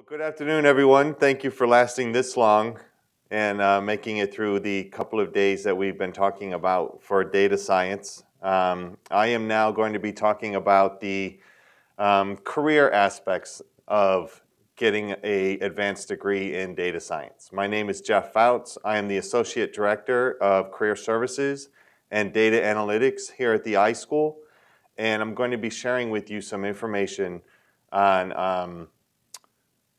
Well, good afternoon, everyone. Thank you for lasting this long and uh, making it through the couple of days that we've been talking about for data science. Um, I am now going to be talking about the um, career aspects of getting a advanced degree in data science. My name is Jeff Fouts. I am the Associate Director of Career Services and Data Analytics here at the iSchool. And I'm going to be sharing with you some information on um,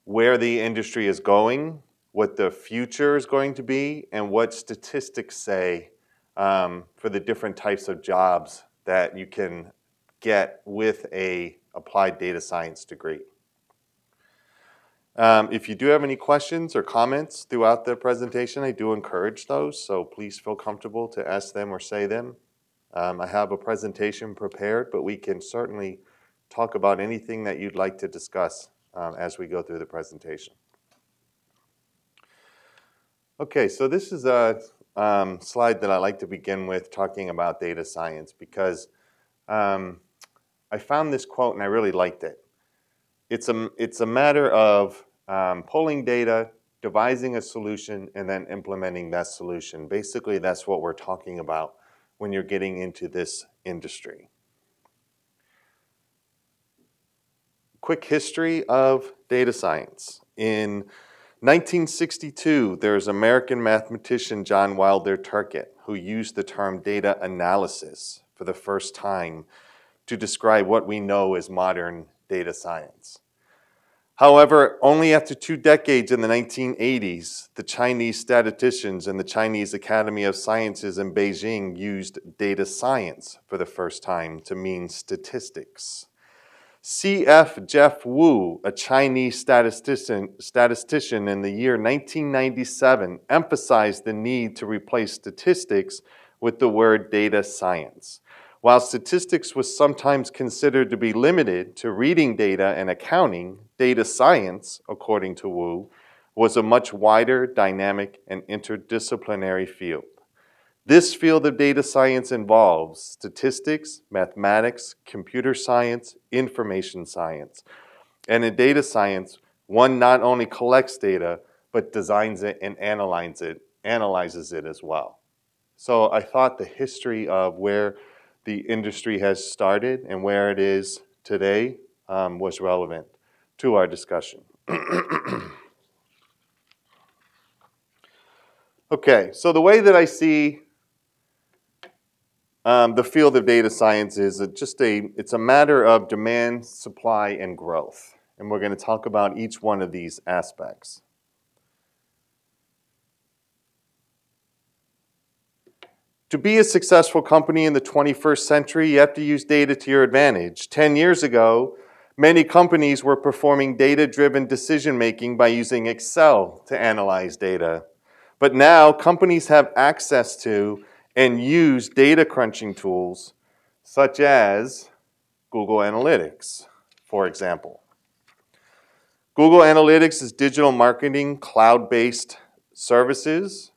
where the industry is going, what the future is going to be, and what statistics say um, for the different types of jobs that you can get with a applied data science degree. Um, if you do have any questions or comments throughout the presentation, I do encourage those, so please feel comfortable to ask them or say them. Um, I have a presentation prepared, but we can certainly talk about anything that you'd like to discuss um, as we go through the presentation. Okay, so this is a um, slide that I like to begin with talking about data science because um, I found this quote and I really liked it. It's a, it's a matter of um, pulling data, devising a solution, and then implementing that solution. Basically, that's what we're talking about when you're getting into this industry. Quick history of data science. In 1962, there's American mathematician John Wilder Turcott who used the term data analysis for the first time to describe what we know as modern data science. However, only after two decades in the 1980s, the Chinese statisticians and the Chinese Academy of Sciences in Beijing used data science for the first time to mean statistics. C.F. Jeff Wu, a Chinese statistician, statistician in the year 1997, emphasized the need to replace statistics with the word data science. While statistics was sometimes considered to be limited to reading data and accounting, data science, according to Wu, was a much wider, dynamic, and interdisciplinary field. This field of data science involves statistics, mathematics, computer science, information science. And in data science, one not only collects data, but designs it and analyzes it, analyzes it as well. So I thought the history of where the industry has started and where it is today um, was relevant to our discussion. okay, so the way that I see um, the field of data science is just a, it's a matter of demand, supply, and growth. And we're going to talk about each one of these aspects. To be a successful company in the 21st century, you have to use data to your advantage. 10 years ago, many companies were performing data-driven decision-making by using Excel to analyze data. But now, companies have access to and use data crunching tools such as Google Analytics, for example. Google Analytics is digital marketing cloud-based services.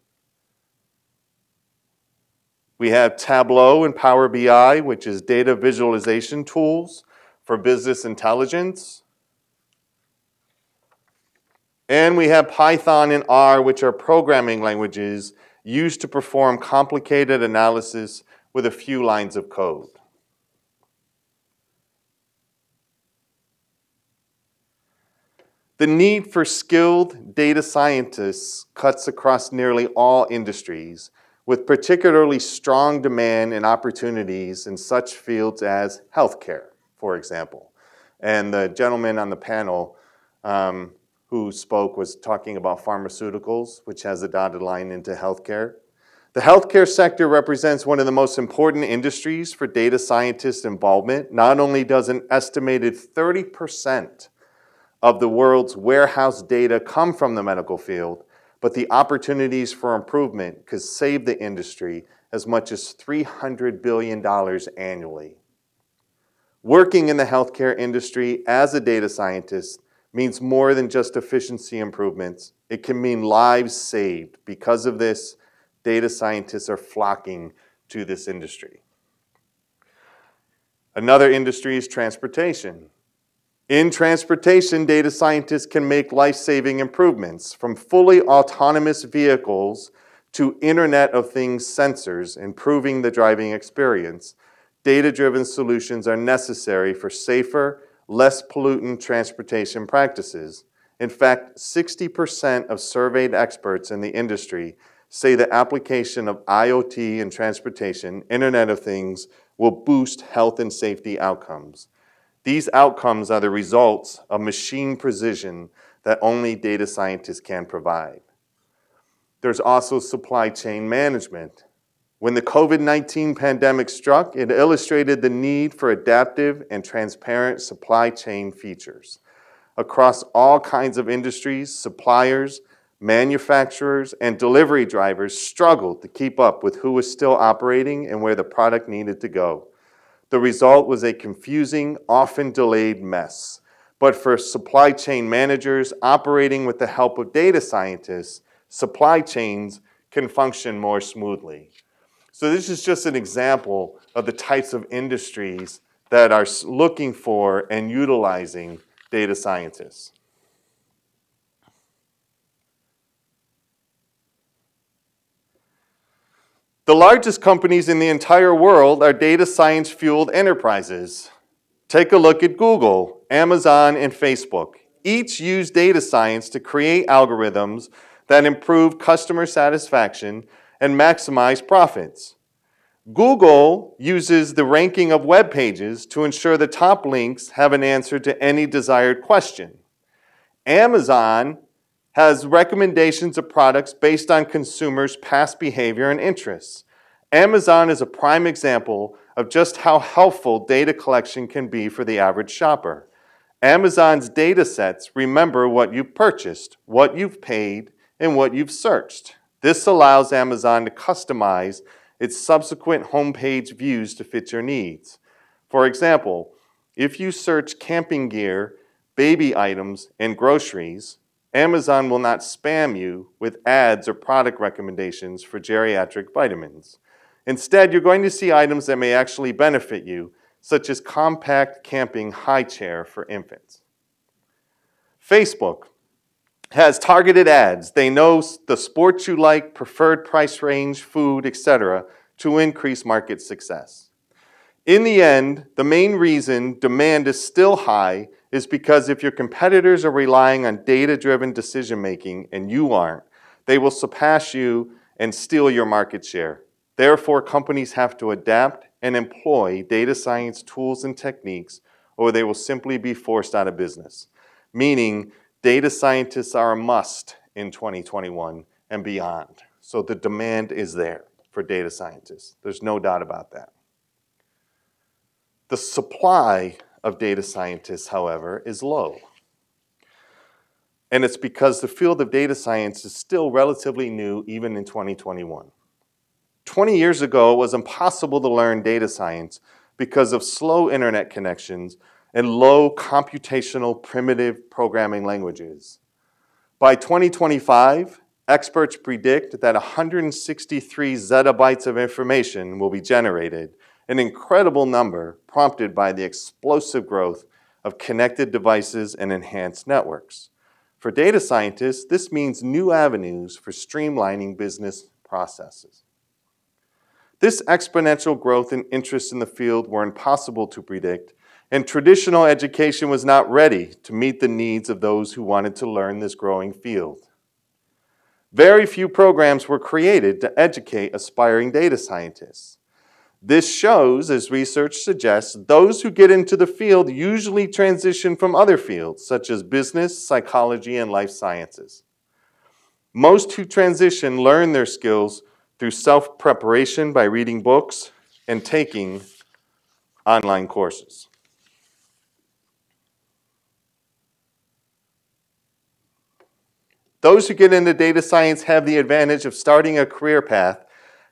We have Tableau and Power BI, which is data visualization tools for business intelligence. And we have Python and R, which are programming languages used to perform complicated analysis with a few lines of code. The need for skilled data scientists cuts across nearly all industries, with particularly strong demand and opportunities in such fields as healthcare, for example. And the gentleman on the panel um, who spoke was talking about pharmaceuticals, which has a dotted line into healthcare. The healthcare sector represents one of the most important industries for data scientist involvement. Not only does an estimated 30% of the world's warehouse data come from the medical field, but the opportunities for improvement could save the industry as much as $300 billion annually. Working in the healthcare industry as a data scientist means more than just efficiency improvements. It can mean lives saved. Because of this, data scientists are flocking to this industry. Another industry is transportation. In transportation, data scientists can make life-saving improvements from fully autonomous vehicles to Internet of Things sensors, improving the driving experience. Data-driven solutions are necessary for safer, less pollutant transportation practices. In fact, 60% of surveyed experts in the industry say the application of IoT in transportation, Internet of Things, will boost health and safety outcomes. These outcomes are the results of machine precision that only data scientists can provide. There's also supply chain management. When the COVID-19 pandemic struck, it illustrated the need for adaptive and transparent supply chain features. Across all kinds of industries, suppliers, manufacturers, and delivery drivers struggled to keep up with who was still operating and where the product needed to go. The result was a confusing, often delayed mess. But for supply chain managers operating with the help of data scientists, supply chains can function more smoothly. So this is just an example of the types of industries that are looking for and utilizing data scientists. The largest companies in the entire world are data science fueled enterprises. Take a look at Google, Amazon, and Facebook. Each use data science to create algorithms that improve customer satisfaction and maximize profits. Google uses the ranking of web pages to ensure the top links have an answer to any desired question. Amazon has recommendations of products based on consumers' past behavior and interests. Amazon is a prime example of just how helpful data collection can be for the average shopper. Amazon's data sets remember what you've purchased, what you've paid, and what you've searched. This allows Amazon to customize its subsequent homepage views to fit your needs. For example, if you search camping gear, baby items, and groceries, Amazon will not spam you with ads or product recommendations for geriatric vitamins. Instead, you're going to see items that may actually benefit you, such as compact camping high chair for infants. Facebook has targeted ads. They know the sports you like, preferred price range, food, etc., to increase market success. In the end, the main reason demand is still high is because if your competitors are relying on data-driven decision making and you aren't, they will surpass you and steal your market share. Therefore, companies have to adapt and employ data science tools and techniques or they will simply be forced out of business. Meaning, data scientists are a must in 2021 and beyond. So the demand is there for data scientists. There's no doubt about that. The supply of data scientists, however, is low. And it's because the field of data science is still relatively new even in 2021. 20 years ago, it was impossible to learn data science because of slow internet connections and low computational primitive programming languages. By 2025, experts predict that 163 zettabytes of information will be generated an incredible number prompted by the explosive growth of connected devices and enhanced networks. For data scientists, this means new avenues for streamlining business processes. This exponential growth and interest in the field were impossible to predict, and traditional education was not ready to meet the needs of those who wanted to learn this growing field. Very few programs were created to educate aspiring data scientists. This shows, as research suggests, those who get into the field usually transition from other fields, such as business, psychology, and life sciences. Most who transition learn their skills through self-preparation by reading books and taking online courses. Those who get into data science have the advantage of starting a career path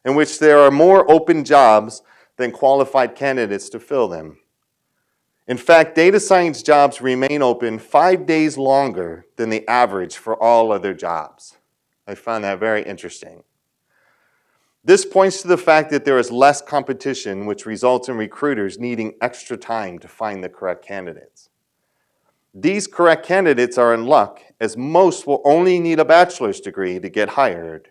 in which there are more open jobs than qualified candidates to fill them. In fact, data science jobs remain open five days longer than the average for all other jobs. I found that very interesting. This points to the fact that there is less competition, which results in recruiters needing extra time to find the correct candidates. These correct candidates are in luck, as most will only need a bachelor's degree to get hired.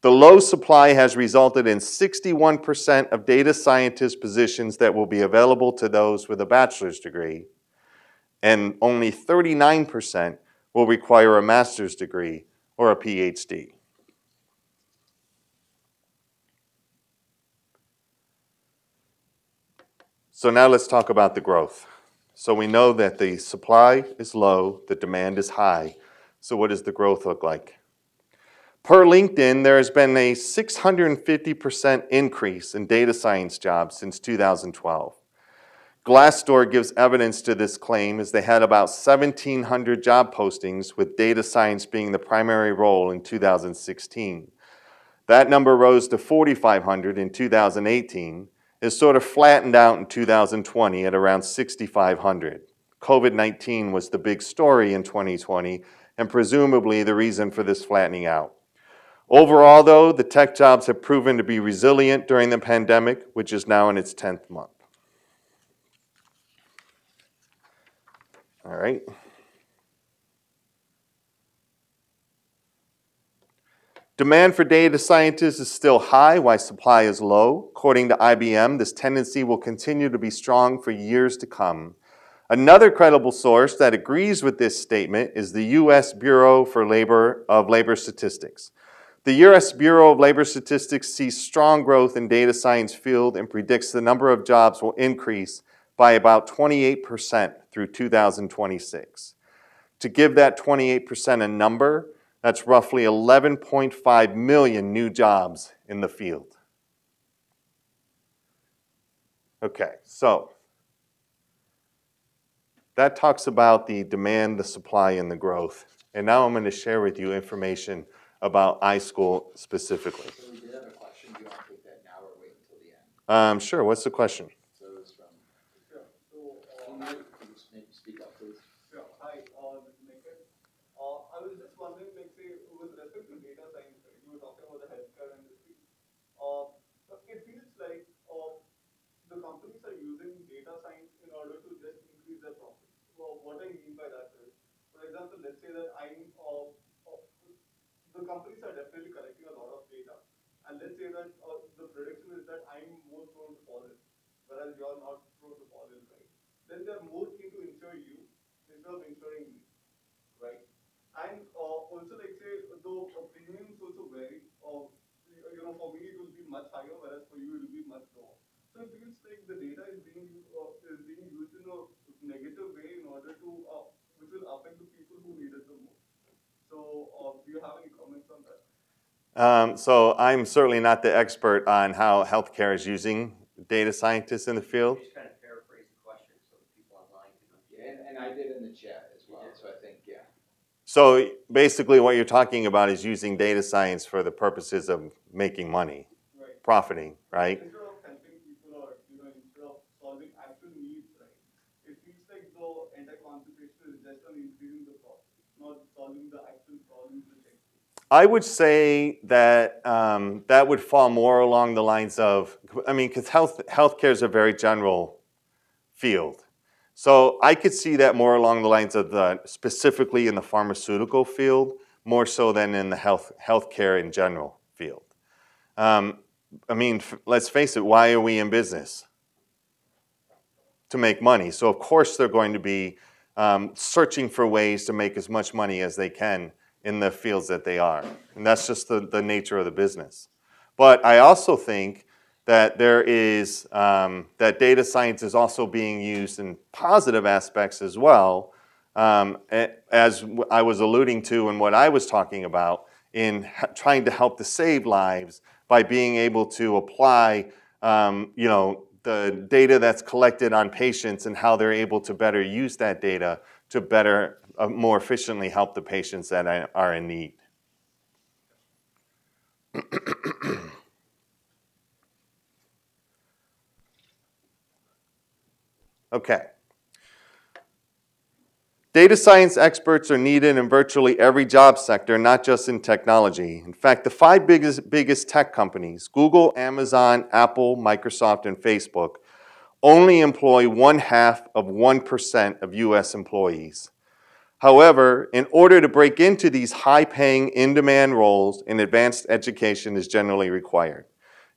The low supply has resulted in 61% of data scientist positions that will be available to those with a bachelor's degree, and only 39% will require a master's degree or a PhD. So now let's talk about the growth. So we know that the supply is low, the demand is high. So what does the growth look like? Per LinkedIn, there has been a 650% increase in data science jobs since 2012. Glassdoor gives evidence to this claim as they had about 1,700 job postings, with data science being the primary role in 2016. That number rose to 4,500 in 2018, is sort of flattened out in 2020 at around 6,500. COVID 19 was the big story in 2020 and presumably the reason for this flattening out. Overall, though, the tech jobs have proven to be resilient during the pandemic, which is now in its 10th month. All right. Demand for data scientists is still high while supply is low. According to IBM, this tendency will continue to be strong for years to come. Another credible source that agrees with this statement is the U.S. Bureau for Labor of Labor Statistics. The U.S. Bureau of Labor Statistics sees strong growth in data science field and predicts the number of jobs will increase by about 28% through 2026. To give that 28% a number, that's roughly 11.5 million new jobs in the field. Okay, so that talks about the demand, the supply, and the growth. And now I'm going to share with you information about iSchool specifically. So we did have a question. Do you want to take that now or wait until the end? Um, sure, what's the question? So it was from, Sure. So, can you, can you just maybe speak up, please? sure. Hi, uh, this is Nikhil. Uh, I was just wondering, like, say, with respect to data science, right, you were talking about the healthcare industry. Uh, it feels like, uh, the companies are using data science in order to just increase their profits. Well, what I mean by that is, for example, let's say that I'm, uh, uh, the companies are definitely collecting a lot of data. And let's say that, uh, the prediction is that I'm more prone to pollen, whereas you're not prone to pollen, right? Then they're more keen to insure you instead of insuring me, right? And, uh, also like say, though uh, premiums also vary, uh, you know, for me it will be much higher, whereas for you it will be much. So it feels like the data is being, uh, is being used in a negative way in order to, uh, which will affect the people who need it the most. So, uh, do you have any comments on that? Um, so I'm certainly not the expert on how healthcare is using data scientists in the field. Just kind of paraphrase the question so that people online can Yeah, and, and I did in the chat as well, so I think, yeah. So basically, what you're talking about is using data science for the purposes of making money, Right. profiting, right? Instead of helping people or, you know, instead of solving actual needs, right? It feels like the entire concentration is just on increasing the profit, not solving the actual problems that. I would say that um, that would fall more along the lines of, I mean, because health healthcare is a very general field. So I could see that more along the lines of the specifically in the pharmaceutical field, more so than in the health healthcare in general field. Um, I mean, let's face it. Why are we in business? To make money. So of course they're going to be um, searching for ways to make as much money as they can in the fields that they are. And that's just the, the nature of the business. But I also think that there is, um, that data science is also being used in positive aspects as well, um, as I was alluding to and what I was talking about in trying to help to save lives by being able to apply, um, you know, the data that's collected on patients and how they're able to better use that data to better, uh, more efficiently help the patients that are- are in need. Okay. Data science experts are needed in virtually every job sector, not just in technology. In fact, the five biggest, biggest tech companies Google, Amazon, Apple, Microsoft, and Facebook only employ one half of 1% of US employees. However, in order to break into these high paying, in demand roles, an advanced education is generally required.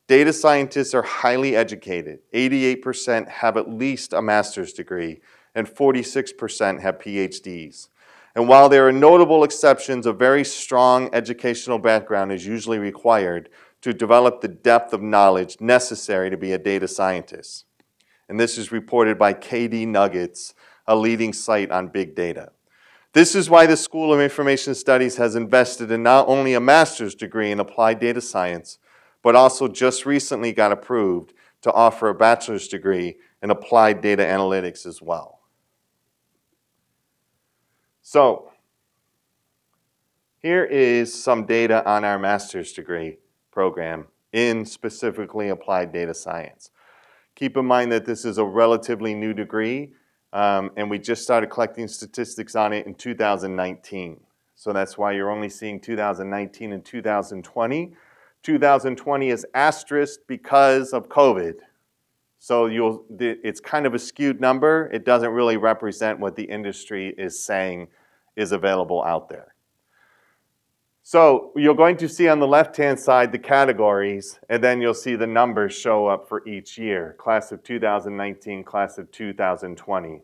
Data scientists are highly educated. 88% have at least a master's degree, and 46% have PhDs. And while there are notable exceptions, a very strong educational background is usually required to develop the depth of knowledge necessary to be a data scientist. And this is reported by KDnuggets, a leading site on big data. This is why the School of Information Studies has invested in not only a master's degree in applied data science, but also just recently got approved to offer a bachelor's degree in applied data analytics as well. So, here is some data on our master's degree program in specifically applied data science. Keep in mind that this is a relatively new degree, um, and we just started collecting statistics on it in 2019. So that's why you're only seeing 2019 and 2020. 2020 is asterisk because of COVID. So you'll, it's kind of a skewed number. It doesn't really represent what the industry is saying is available out there. So you're going to see on the left-hand side the categories, and then you'll see the numbers show up for each year, class of 2019, class of 2020.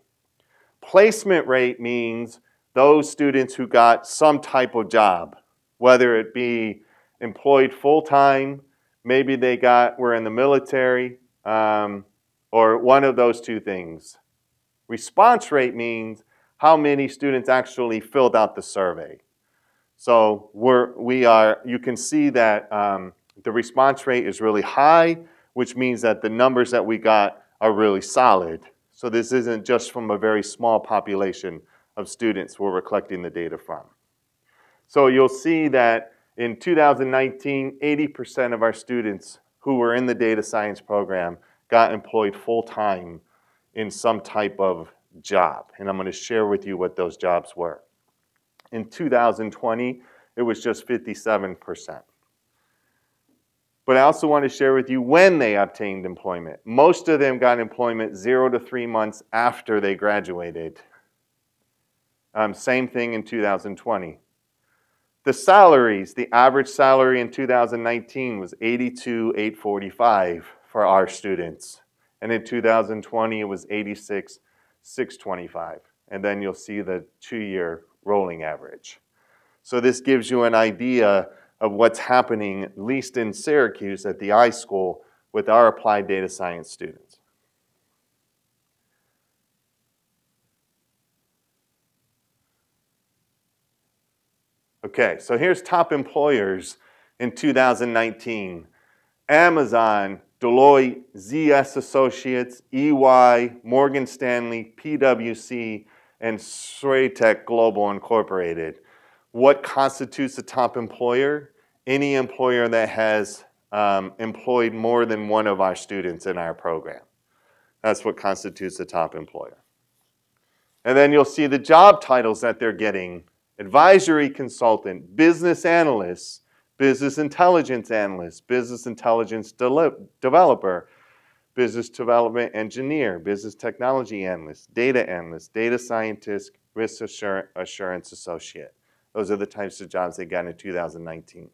Placement rate means those students who got some type of job, whether it be employed full-time, maybe they got were in the military, um, or one of those two things. Response rate means how many students actually filled out the survey. So we're, we are, you can see that um, the response rate is really high, which means that the numbers that we got are really solid. So this isn't just from a very small population of students where we're collecting the data from. So you'll see that in 2019, 80% of our students who were in the data science program got employed full-time in some type of job. And I'm going to share with you what those jobs were. In 2020, it was just 57%. But I also want to share with you when they obtained employment. Most of them got employment zero to three months after they graduated. Um, same thing in 2020. The salaries, the average salary in 2019 was 82,845 for our students. And in 2020, it was 86, 625. And then you'll see the two-year rolling average. So this gives you an idea of what's happening, at least in Syracuse at the iSchool, with our applied data science students. Okay, so here's top employers in 2019. Amazon, Deloitte, ZS Associates, EY, Morgan Stanley, PwC, and Straitec Global Incorporated. What constitutes a top employer? Any employer that has um, employed more than one of our students in our program. That's what constitutes a top employer. And then you'll see the job titles that they're getting. Advisory consultant, business analyst, business intelligence analyst, business intelligence de developer, business development engineer, business technology analyst, data analyst, data scientist, risk assurance associate. Those are the types of jobs they got in 2019.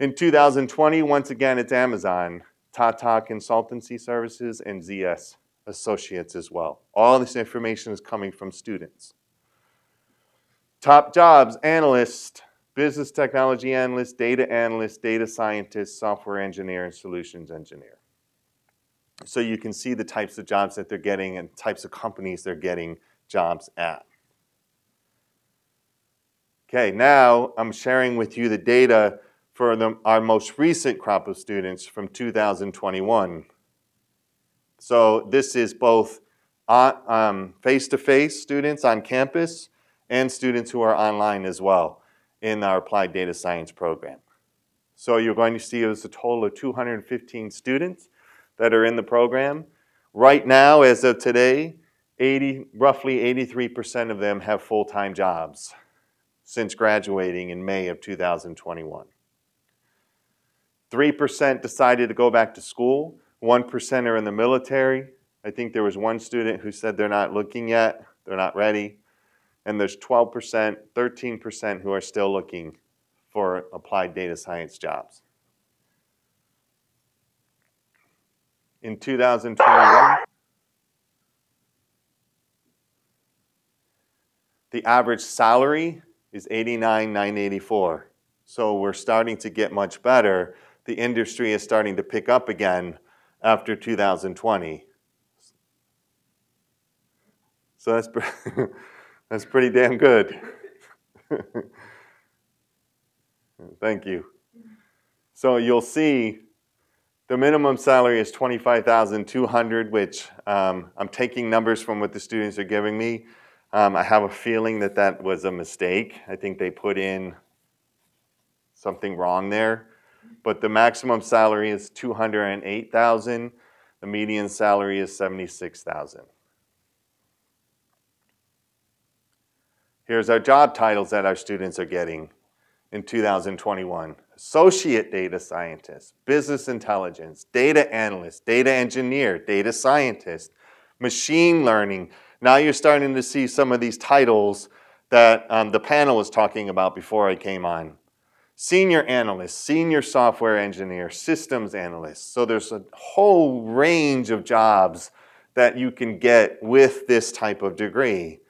In 2020, once again, it's Amazon, Tata Consultancy Services, and ZS Associates as well. All this information is coming from students. Top jobs, analyst, business technology analyst, data analyst, data scientist, software engineer, and solutions engineer. So you can see the types of jobs that they're getting and types of companies they're getting jobs at. Okay, now I'm sharing with you the data for the, our most recent crop of students from 2021. So this is both um, face-to-face -face students on campus and students who are online as well in our applied data science program. So you're going to see there's a total of 215 students that are in the program. Right now, as of today, 80, roughly 83% of them have full-time jobs since graduating in May of 2021. 3% decided to go back to school, 1% are in the military, I think there was one student who said they're not looking yet, they're not ready. And there's 12%, 13% who are still looking for applied data science jobs. In 2021, the average salary is 89,984. So we're starting to get much better. The industry is starting to pick up again after 2020. So that's, that's pretty damn good. Thank you. So you'll see the minimum salary is 25,200, which um, I'm taking numbers from what the students are giving me. Um, I have a feeling that that was a mistake. I think they put in something wrong there. But the maximum salary is 208,000. The median salary is 76,000. Here's our job titles that our students are getting in 2021. Associate data scientist, business intelligence, data analyst, data engineer, data scientist, machine learning. Now you're starting to see some of these titles that um, the panel was talking about before I came on. Senior analyst, senior software engineer, systems analyst. So there's a whole range of jobs that you can get with this type of degree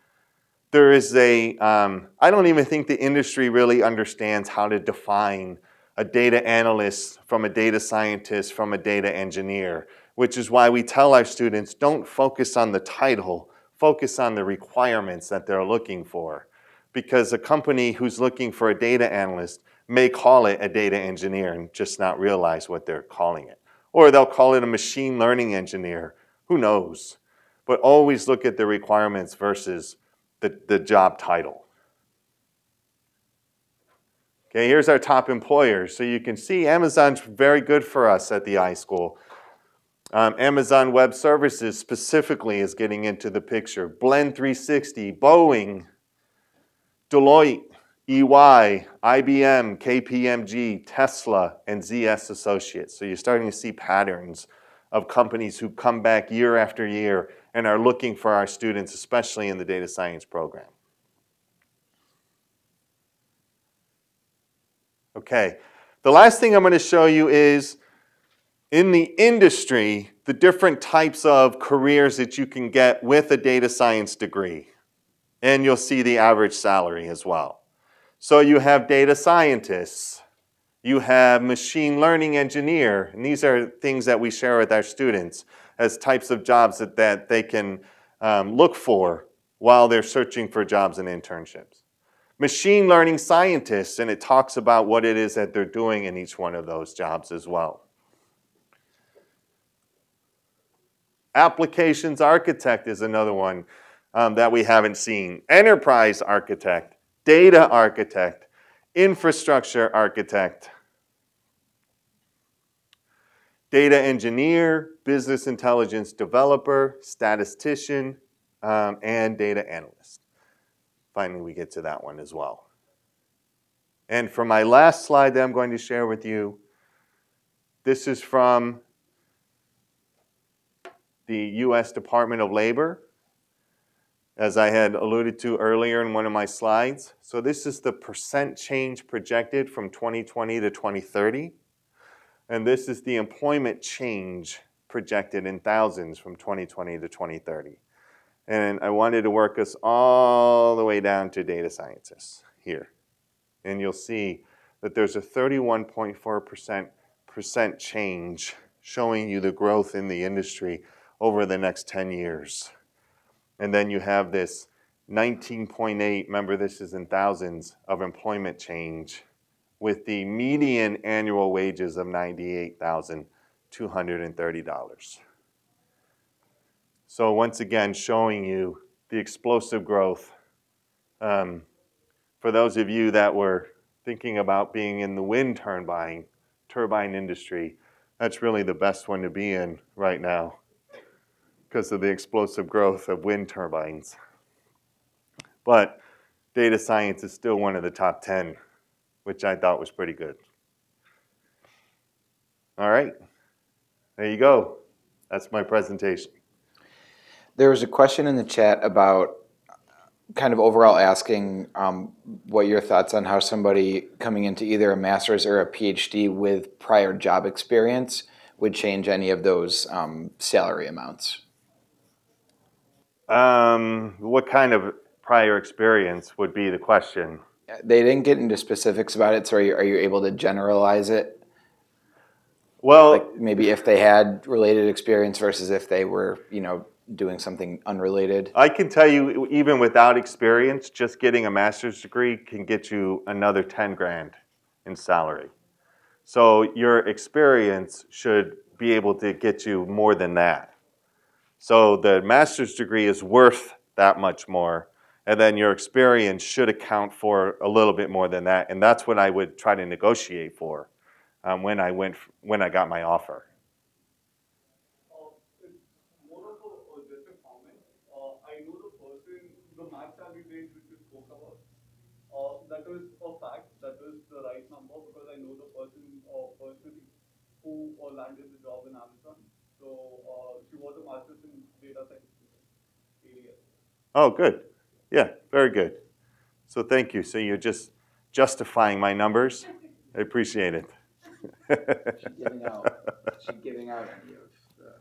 there is a. Um, I don't even think the industry really understands how to define a data analyst from a data scientist from a data engineer, which is why we tell our students don't focus on the title, focus on the requirements that they're looking for. Because a company who's looking for a data analyst may call it a data engineer and just not realize what they're calling it. Or they'll call it a machine learning engineer. Who knows? But always look at the requirements versus the, the job title. Okay, here's our top employers. So you can see Amazon's very good for us at the iSchool. Um, Amazon Web Services specifically is getting into the picture. Blend 360, Boeing, Deloitte, EY, IBM, KPMG, Tesla, and ZS Associates. So you're starting to see patterns of companies who come back year after year and are looking for our students, especially in the data science program. Okay, the last thing I'm going to show you is in the industry, the different types of careers that you can get with a data science degree. And you'll see the average salary as well. So you have data scientists, you have machine learning engineer, and these are things that we share with our students as types of jobs that, that they can um, look for while they're searching for jobs and internships. Machine learning scientists, and it talks about what it is that they're doing in each one of those jobs as well. Applications architect is another one um, that we haven't seen. Enterprise architect, data architect, infrastructure architect, data engineer, business intelligence developer, statistician, um, and data analyst. Finally, we get to that one as well. And for my last slide that I'm going to share with you, this is from the U.S. Department of Labor, as I had alluded to earlier in one of my slides. So this is the percent change projected from 2020 to 2030. And this is the employment change projected in thousands from 2020 to 2030. And I wanted to work us all the way down to data scientists here. And you'll see that there's a 31.4% change showing you the growth in the industry over the next 10 years. And then you have this 19.8, remember this is in thousands, of employment change with the median annual wages of $98,230. So once again, showing you the explosive growth. Um, for those of you that were thinking about being in the wind turbine, turbine industry, that's really the best one to be in right now because of the explosive growth of wind turbines. But data science is still one of the top 10 which I thought was pretty good. All right, there you go. That's my presentation. There was a question in the chat about kind of overall asking um, what your thoughts on how somebody coming into either a master's or a PhD with prior job experience would change any of those um, salary amounts. Um, what kind of prior experience would be the question? They didn't get into specifics about it, so are you, are you able to generalize it? Well, Like maybe if they had related experience versus if they were, you know, doing something unrelated? I can tell you, even without experience, just getting a master's degree can get you another 10 grand in salary. So your experience should be able to get you more than that. So the master's degree is worth that much more, and then your experience should account for a little bit more than that, and that's what I would try to negotiate for um, when I went when I got my offer. Uh, it's more of a, uh, just a comment. Uh, I know the person, the max salary which you spoke about. That was a fact. That was the right number because I know the person uh, personally who uh, landed the job in Amazon. So uh, she was a master's in data science area. Oh, good. Yeah, very good. So thank you. So you're just justifying my numbers. I appreciate it. She giving out, she giving out any of the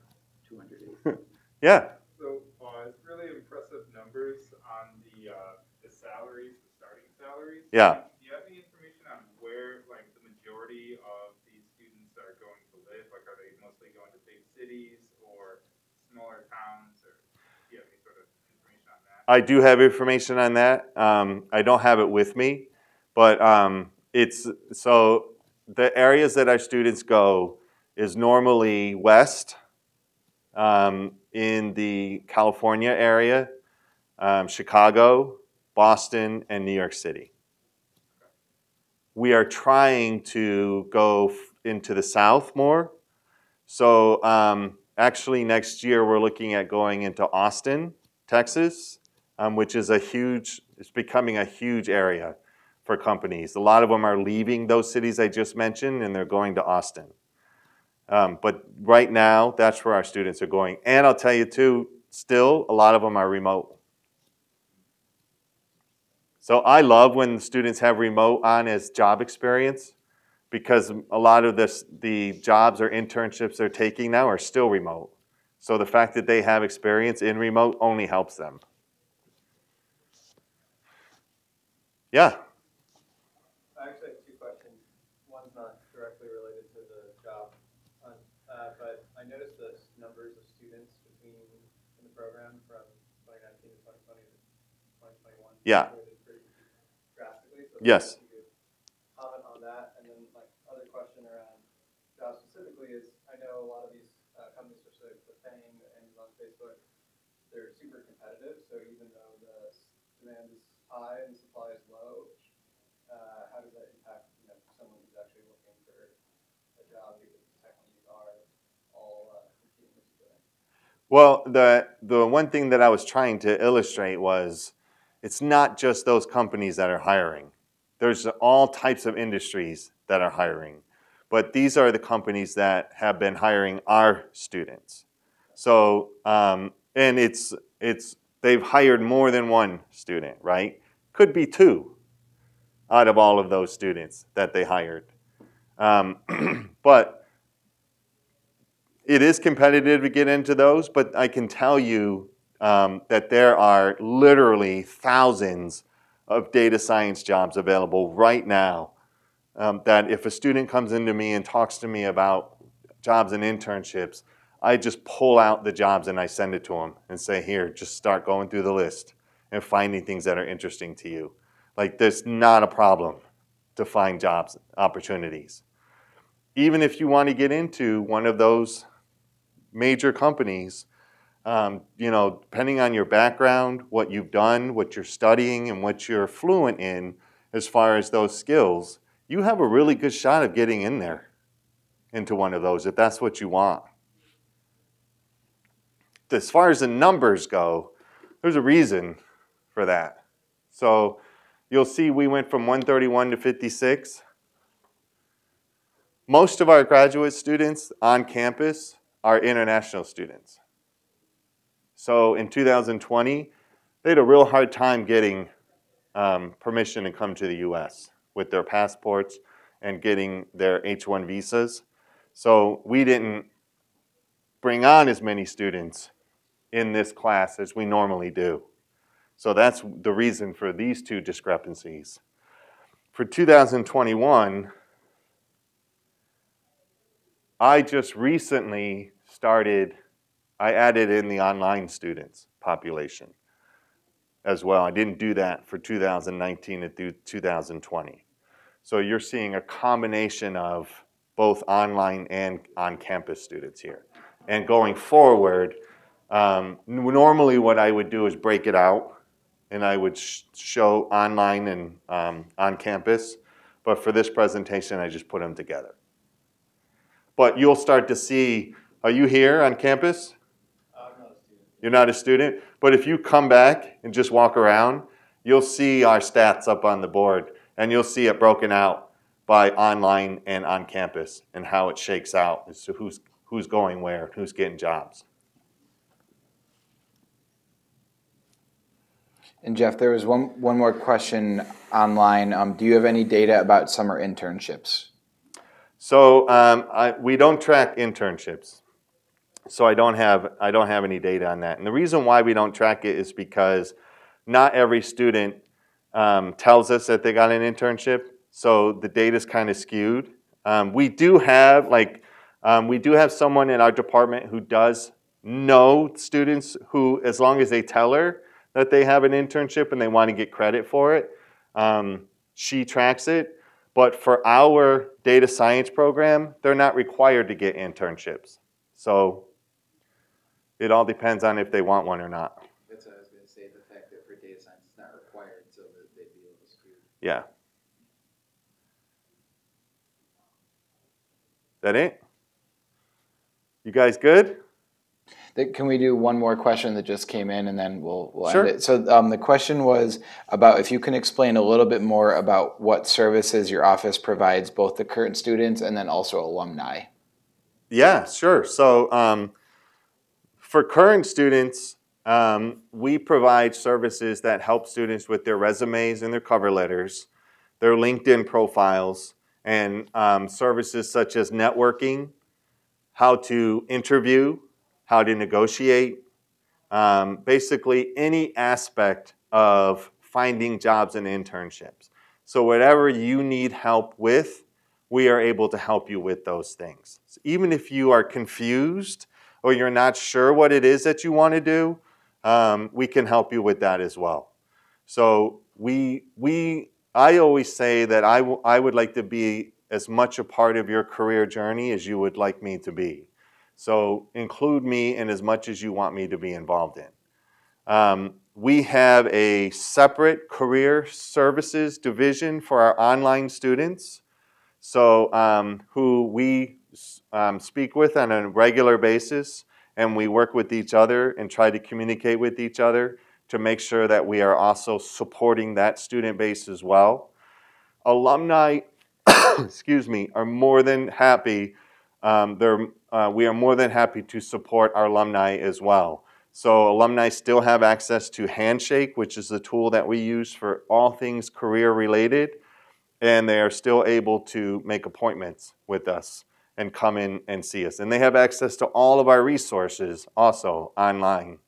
two hundred eight? yeah. So, uh, it's really impressive numbers on the, uh, the salaries, the starting salaries. Yeah. Do you have any information on where, like, the majority of these students are going to live? Like, are they mostly going to big cities or smaller towns, or do you have any sort of information on that? I do have information on that. Um, I don't have it with me, but um, it's so the areas that our students go is normally west um, in the California area, um, Chicago, Boston, and New York City. We are trying to go into the south more. So um, actually, next year we're looking at going into Austin, Texas, um, which is a huge, it's becoming a huge area for companies. A lot of them are leaving those cities I just mentioned and they're going to Austin. Um, but right now, that's where our students are going. And I'll tell you too, still, a lot of them are remote. So I love when students have remote on as job experience because a lot of this, the jobs or internships they're taking now are still remote. So the fact that they have experience in remote only helps them. Yeah. I actually have two questions. One's not directly related to the job, uh, but I noticed the numbers of students between, in the program from twenty nineteen to twenty twenty to twenty twenty-one. Yeah. Pretty drastically, so. Yes. if you could Comment on that, and then my other question around jobs specifically is, I know a lot of these, uh, companies, especially like the FAANG, the Amazon, Facebook, they're super competitive, so even though the demand is high and supply is low, uh, how does that impact, you know, someone who's actually looking for a job because the are all, uh, competing with each other? Well, the, the one thing that I was trying to illustrate was it's not just those companies that are hiring. There's all types of industries that are hiring. But these are the companies that have been hiring our students. So, um, and it's, it's, they've hired more than one student, right? Could be two out of all of those students that they hired. Um, but it is competitive to get into those, but I can tell you um, that there are literally thousands of data science jobs available right now. Um, that if a student comes into me and talks to me about jobs and internships, I just pull out the jobs and I send it to them and say, here, just start going through the list and finding things that are interesting to you. Like, there's not a problem to find jobs opportunities. Even if you want to get into one of those major companies, um, you know, depending on your background, what you've done, what you're studying, and what you're fluent in as far as those skills, you have a really good shot of getting in there into one of those if that's what you want. As far as the numbers go, there's a reason for that. So you'll see we went from 131 to 56. Most of our graduate students on campus are international students. So in 2020, they had a real hard time getting um, permission to come to the US with their passports and getting their H-1 visas. So we didn't bring on as many students in this class as we normally do. So that's the reason for these two discrepancies. For 2021, I just recently started, I added in the online students population as well. I didn't do that for 2019 and through 2020. So you're seeing a combination of both online and on-campus students here. And going forward, um, normally what I would do is break it out and I would sh show online and um, on campus. But for this presentation, I just put them together. But you'll start to see, are you here on campus? You're not a student, but if you come back and just walk around, you'll see our stats up on the board and you'll see it broken out by online and on campus and how it shakes out as to who's, who's going where, who's getting jobs. And Jeff, there was one, one more question online. Um, do you have any data about summer internships? So um, I, we don't track internships. So I don't have I don't have any data on that. And the reason why we don't track it is because not every student um, tells us that they got an internship. So the data is kind of skewed. Um, we do have like um, we do have someone in our department who does know students who, as long as they tell her that they have an internship and they want to get credit for it, um, she tracks it. But for our data science program, they're not required to get internships. So it all depends on if they want one or not. That's what I was gonna say, the fact that for data science, it's not required, so that they'd be able to screw. Yeah. That it? You guys good? Th- Can we do one more question that just came in and then we'll, we'll Sure. end it? So um, the question was about if you can explain a little bit more about what services your office provides both the current students and then also alumni. Yeah, sure. So um, for current students, um, we provide services that help students with their resumes and their cover letters, their LinkedIn profiles, and um, services such as networking, how to interview, how to negotiate, um, basically any aspect of finding jobs and internships. So whatever you need help with, we are able to help you with those things. So even if you are confused or you're not sure what it is that you want to do, um, we can help you with that as well. So we, we, I always say that I, I would like to be as much a part of your career journey as you would like me to be. So include me in as much as you want me to be involved in. Um, we have a separate career services division for our online students, so um, who we um, speak with on a regular basis, and we work with each other and try to communicate with each other to make sure that we are also supporting that student base as well. Alumni, excuse me, are more than happy. Um, they're, uh, we are more than happy to support our alumni as well. So alumni still have access to Handshake, which is the tool that we use for all things career related, and they are still able to make appointments with us and come in and see us. And they have access to all of our resources also online.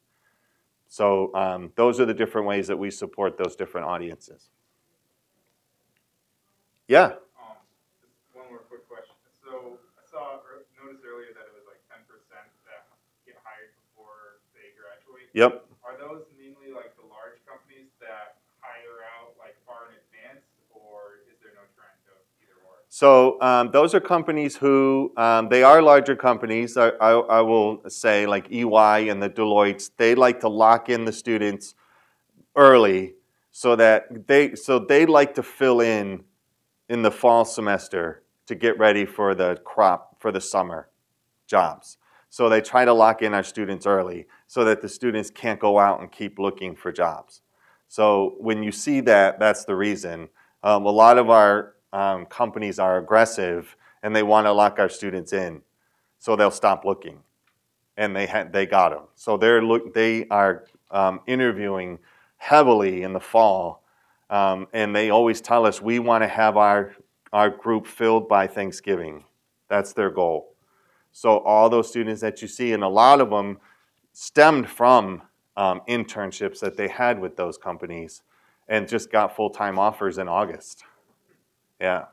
So um, those are the different ways that we support those different audiences. Yeah. Um, just one more quick question. So I saw, or noticed earlier that it was like ten percent that get hired before they graduate. Yep. Are those mainly like the large companies that hire out like far in advance, or is there no trend of either or? So um, those are companies who um, they are larger companies. I, I, I will say like EY and the Deloitte's. They like to lock in the students early so that they so they like to fill in in the fall semester to get ready for the crop for the summer jobs. So they try to lock in our students early so that the students can't go out and keep looking for jobs. So when you see that, that's the reason. Um, a lot of our um, companies are aggressive and they want to lock our students in, so they'll stop looking. and they had they got them. So they're look they are um, interviewing heavily in the fall, um, and they always tell us we want to have our our group filled by Thanksgiving. That's their goal. So all those students that you see, and a lot of them stemmed from um, internships that they had with those companies, and just got full time offers in August. Yeah.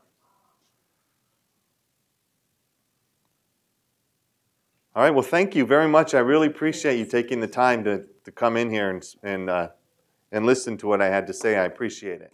All right, well, thank you very much. I really appreciate you taking the time to, to come in here and, and, uh, and listen to what I had to say. I appreciate it.